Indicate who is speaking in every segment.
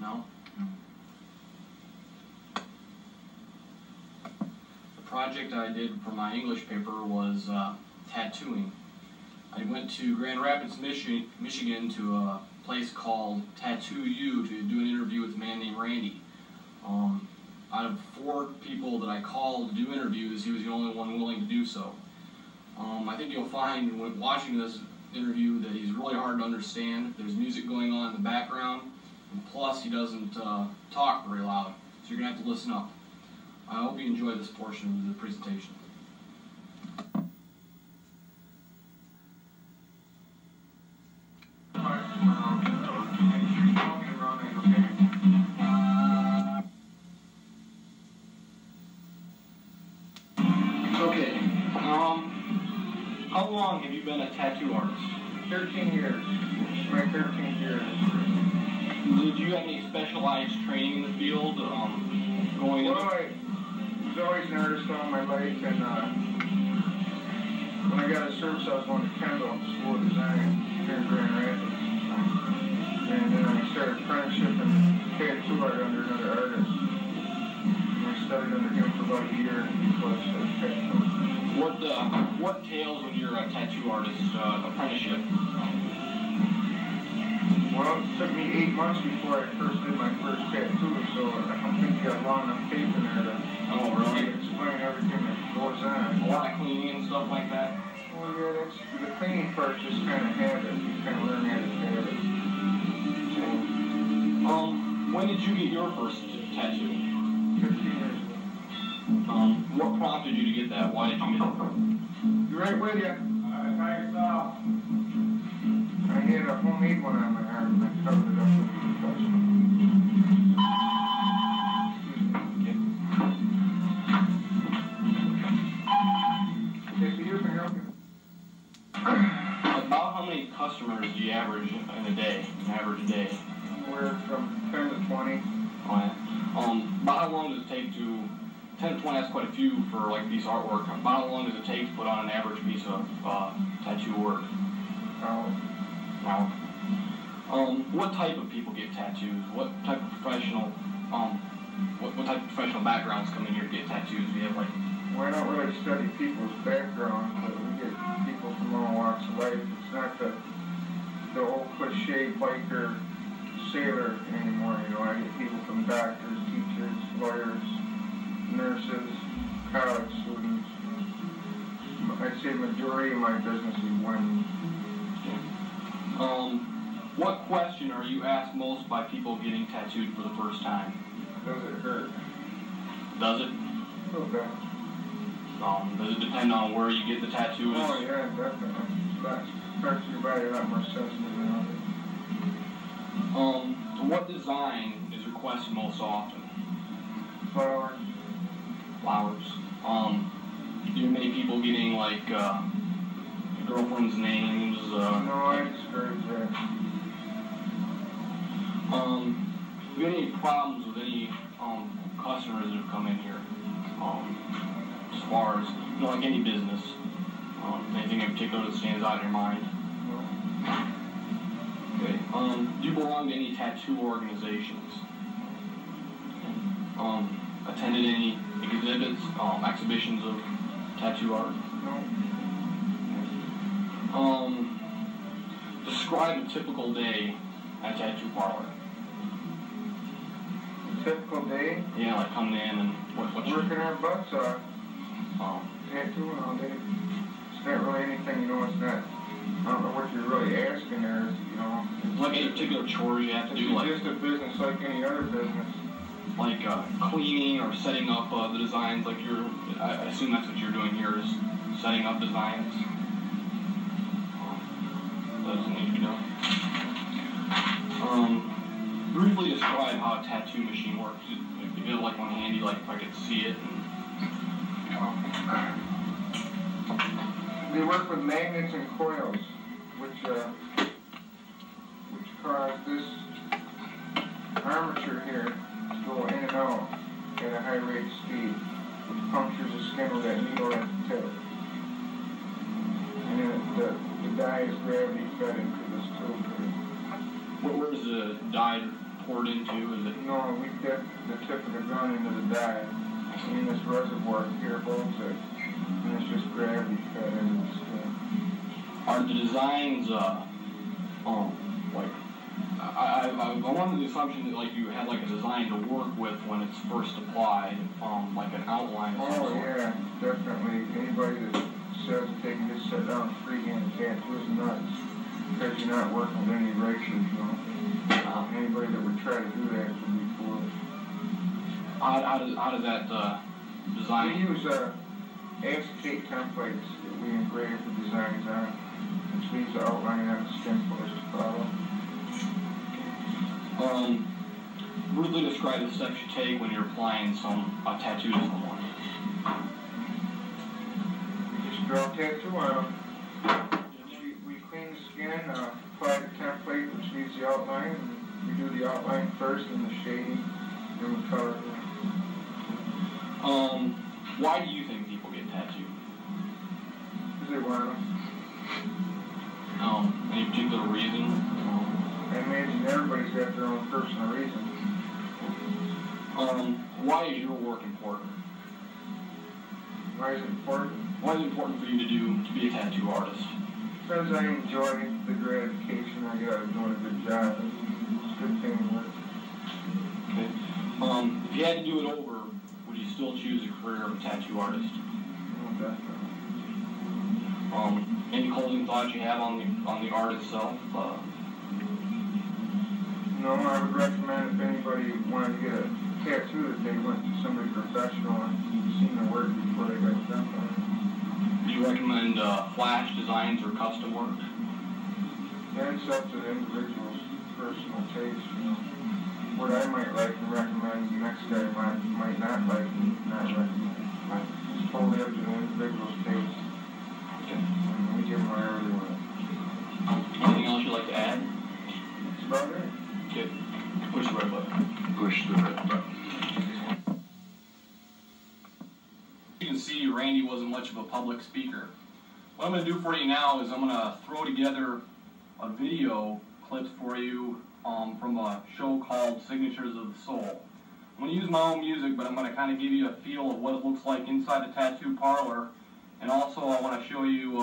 Speaker 1: No? The project I did for my English paper was uh, tattooing. I went to Grand Rapids, Michi- Michigan to a place called Tattoo U to do an interview with a man named Randy. Um, out of four people that I called to do interviews, he was the only one willing to do so. Um, I think you'll find when watching this interview that he's really hard to understand. There's music going on in the background, plus he doesn't uh, talk very loud, so you're gonna have to listen up. I hope you enjoy this portion of the presentation. Okay, um, how long have you been a tattoo artist?
Speaker 2: Thirteen years, my thirteenth year.
Speaker 1: Did you have any specialized training in the field, um, going
Speaker 2: Well? I was always an artist all my life, and, uh, when I got of service, I was going to Kendall School of Design here in Grand Rapids. And then I started apprenticeship in tattoo art under another artist. And I studied under him for about a year before I started tattoo.
Speaker 1: What, uh, what entails when you're a tattoo artist, uh, apprenticeship?
Speaker 2: Well, it took me eight months before I first did my first tattoo, so I don't think you got long enough tape in there to
Speaker 1: Oh,
Speaker 2: really explain everything that goes on.
Speaker 1: A lot of cleaning and stuff like that?
Speaker 2: Well, yeah, that's, the cleaning part just kind of habit, you kind of learn how to habit.
Speaker 1: Um, when did you get your first tattoo?
Speaker 2: Fifteen years ago.
Speaker 1: Um, what prompted you to get that? Why did you get it?
Speaker 2: You right with you?
Speaker 3: Alright, try yourself.
Speaker 2: I a homemade one on my arm, I covered it up with professional. Okay, so you've been.
Speaker 1: About how many customers do you average in a day, average day?
Speaker 2: We're from ten to twenty.
Speaker 1: Oh, yeah. Um, about how long does it take to, ten to twenty, that's quite a few for like a piece of artwork. About how long does it take to put on an average piece of, uh, tattoo work? Wow. Um, what type of people get tattoos? What type of professional, um, what, what type of professional backgrounds come in here to get tattoos? You have like,
Speaker 2: well, I don't really study people's background, but we get people from all walks of life. It's not the, the old cliche biker sailor anymore, you know. I get people from doctors, teachers, lawyers, nurses, college students. I'd say majority of my business is women.
Speaker 1: Um, what question are you asked most by people getting tattooed for the first time?
Speaker 2: Does it hurt?
Speaker 1: Does it?
Speaker 2: Bit.
Speaker 1: Um, does it depend on where you get the tattoo?
Speaker 2: Oh, yeah, definitely. Parts your body a lot more sensitive than others.
Speaker 1: Um, what design is requested most often?
Speaker 2: Flowers,
Speaker 1: Flowers. Um, do you many people getting like, uh, girlfriend's names, uh?
Speaker 2: no, I discourage that.
Speaker 1: Um, you had any problems with any, um, customers that have come in here? Um, as far as, you know, like any business? Um, anything in particular that stands out in your mind? Okay, um, do you belong to any tattoo organizations? Um, attended any exhibits, um, exhibitions of tattoo art?
Speaker 2: No,
Speaker 1: Um, describe a typical day at tattoo parlor.
Speaker 2: typical day,
Speaker 1: Yeah, like coming in and what, what's your,
Speaker 2: working our butts off,
Speaker 1: um,
Speaker 2: tattooing all day. It's not really anything, you know, it's not, I don't know what you're really asking there, you know.
Speaker 1: like any particular chores you have to do, like,
Speaker 2: just a business like any other business.
Speaker 1: like, uh, cleaning or setting up, uh, the designs, like you're, I assume that's what you're doing here is setting up designs? Be. Um, briefly describe how a tattoo machine works. If you have like one handy, like if I could see it
Speaker 2: They work with magnets and coils, which, uh, which cause this armature here to go in and out at a high rate of speed, which punctures the skin with that needle at the tip. And the, the is gravity fed into this tube here.
Speaker 1: where's the dye poured into? Is it?
Speaker 2: No, we dip the tip of the gun into the dye in this reservoir here below it, and it's just gravity fed into skin.
Speaker 1: Are the designs, uh, um, like, I, I, I, I'm under the assumption that like you had like a design to work with when it's first applied, um, like an outline
Speaker 2: Oh, yeah, definitely. Anybody that says they can just sit down and freehand tattoo is nuts. Because you're not working with any erasers, you know.
Speaker 1: Uh,
Speaker 2: Anybody that would try to do that would be foolish.
Speaker 1: how, how does, how does that, uh,
Speaker 2: We use, uh, acetate templates that we engrave the designs on, which leaves the outline on the skin for us to follow.
Speaker 1: Um, briefly describe the steps you take when you're applying some, a tattoo to someone.
Speaker 2: We draw tattoo on them. We, we clean the skin, uh, apply the template, which leaves the outline, and we do the outline first and the shading, then we color it.
Speaker 1: Um, why do you think people get tattooed?
Speaker 2: Because they want them.
Speaker 1: Um, any particular reason?
Speaker 2: I imagine everybody's got their own personal reason.
Speaker 1: Um, why is your work important?
Speaker 2: Why is it important?
Speaker 1: Why is it important for you to do, to be a tattoo artist?
Speaker 2: Because I enjoy the gratification I get of doing a good job. It's good work.
Speaker 1: Okay. Um, if you had to do it over, would you still choose a career of a tattoo artist?
Speaker 2: Oh, definitely.
Speaker 1: Um, any closing thoughts you have on the, on the art itself? Uh,
Speaker 2: No, I would recommend if anybody wanted to get a tattoo that they went to somebody professional and seen their work before they got it done.
Speaker 1: Do you recommend, uh, flash designs or custom work?
Speaker 2: That's up to the individual's personal taste, you know. What I might like and recommend, the next guy might, might not like and not recommend. It's totally up to the individual's taste.
Speaker 1: Okay.
Speaker 2: And we give them whatever they want.
Speaker 1: Anything else you'd like to add?
Speaker 2: That's about it.
Speaker 1: Okay. Push the red button.
Speaker 4: Push the red button.
Speaker 1: See Randy wasn't much of a public speaker. What I'm going to do for you now is I'm going to throw together a video clip for you um, from a show called Signatures of the Soul. I'm going to use my own music, but I'm going to kind of give you a feel of what it looks like inside the tattoo parlor. And also I want to show you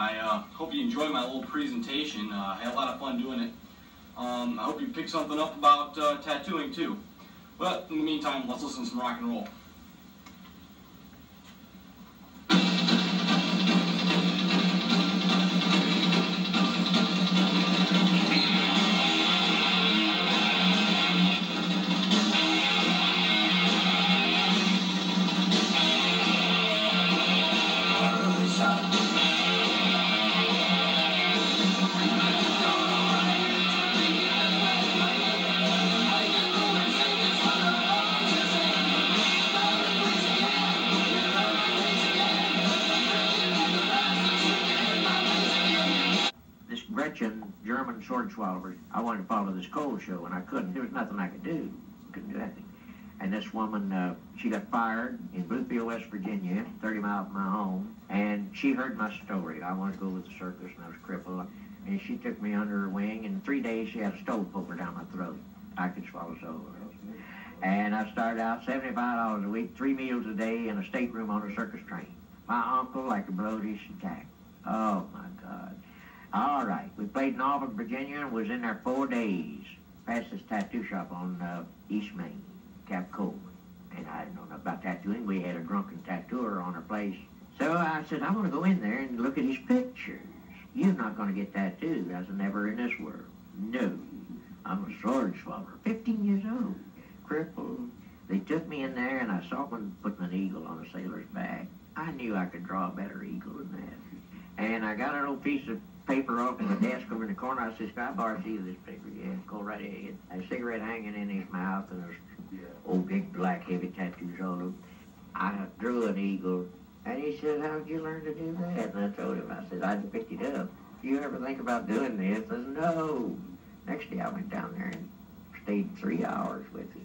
Speaker 1: I uh, hope you enjoyed my little presentation. Uh, I had a lot of fun doing it. Um, I hope you picked something up about uh, tattooing too. But in the meantime, let's listen to some rock and roll.
Speaker 3: Gretchen German sword swallower, I wanted to follow this cold show and I couldn't. There was nothing I could do. Couldn't do anything. And this woman, uh, she got fired in Bluefield, West Virginia, 30 miles from my home. And she heard my story. I wanted to go with the circus and I was crippled. And she took me under her wing. In three days, she had a stove poker down my throat. I could swallow so. And I started out $75 a week, three meals a day, in a stateroom on a circus train. My uncle, like a bloody attack. Oh, my God. All right. We played in Auburn, Virginia, and was in there four days. Past this tattoo shop on uh, East Main, Cap Coleman. And I didn't know about tattooing. We had a drunken tattooer on our place. So I said, I want to go in there and look at his pictures. You're not going to get tattooed. I said, never in this world. No. I'm a sword swallower, 15 years old, crippled. They took me in there and I saw one putting an eagle on a sailor's back. I knew I could draw a better eagle than that. And I got an old piece of paper off the desk over in the corner. I said, Scott Bar, see this paper? Yeah, go right ahead. A cigarette hanging in his mouth and there's old big black heavy tattoos all over. I drew an eagle and he said, how'd you learn to do that? And I told him, I said, I picked it up. Do you ever think about doing this? I said, no. Next day I went down there and stayed three hours with him.